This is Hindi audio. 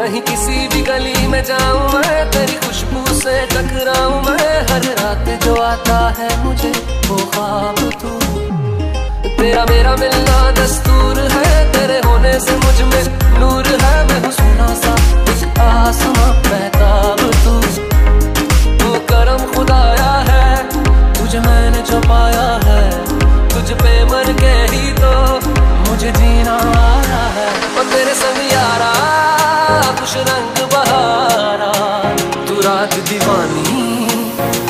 कहीं किसी भी गली में जाऊँ मैं, तेरी खुशबू से टकराऊं मैं। हर रात जो आता है मुझे, वो ख्वाब तू। तेरा मेरा मिलना दस्तूर है, तेरे होने से मुझमें नूर है। मैं हूँ सोना सा इस आसमां पैताब तू। वो करम खुदाया है, तुझे मैंने जो पाया है। तुझ पे मर के ही तो मुझे जी खुश रंग बहारा तू रात दीवानी